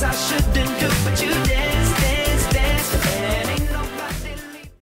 I shouldn't do, but you did.